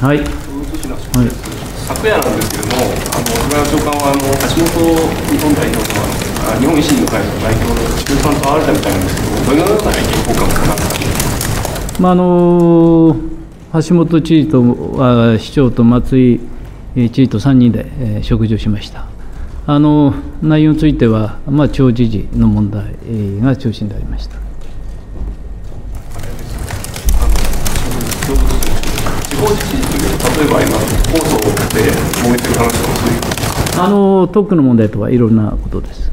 はい、はい、昨夜なんですけれども、あの菅原長官はあの橋本日本代表のあ日本維新の会の代表の岸田さんと会われたみたいなんですけども、どのような意見交換をされましたまああの橋本知事とあ市長と松井知事と3人で、えー食事をしました。あの内容については、まあ、地方自治の問題えーが中心でありました。方自治という、例えば今、放送で燃えてる話とかそういうあの特区の問題とはいろんなことです。